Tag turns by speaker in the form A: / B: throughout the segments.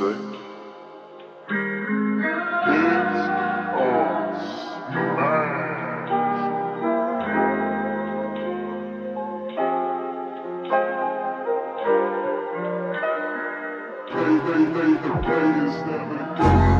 A: say? It's all mine. They, they, they, the is never.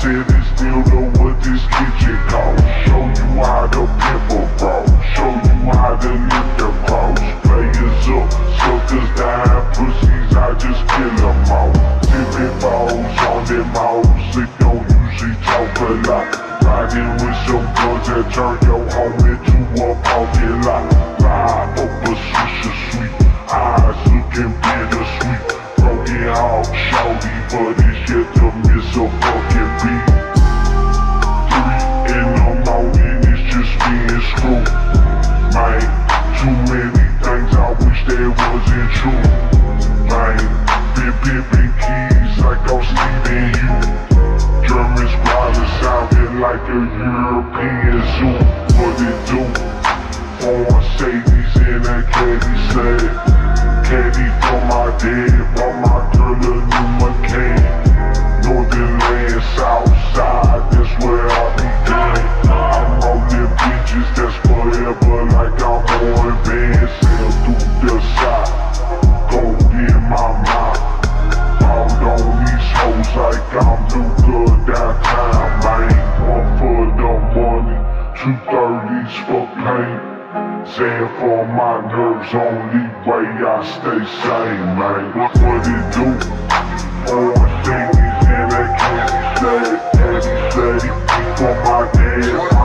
B: said he still know what this kitchen calls. Show you how to pimp a ball. Show you how to lift the cross Players up, suckers dying, pussies, I just kill them all. Tipping balls on their mouths, they don't usually talk a lot. Riding with some guns that turn your home into a parking lot. get up, it's a fucking beat. Three and I'm out it's just me and Screw. Like, too many things I wish that wasn't true. Man, been pimping keys like I'm stealing you German squad is sounding like a European zoo. What it do? Four safeties in a caddy Sand for my nerves, only way I stay sane, man. What'd it do. All the things in that candy said, candy said, for my dad.